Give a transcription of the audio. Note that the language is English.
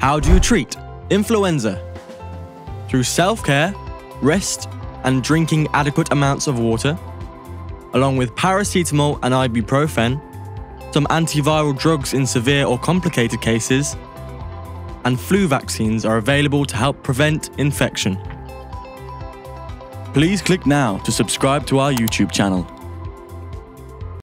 How do you treat influenza? Through self care, rest, and drinking adequate amounts of water, along with paracetamol and ibuprofen, some antiviral drugs in severe or complicated cases, and flu vaccines are available to help prevent infection. Please click now to subscribe to our YouTube channel.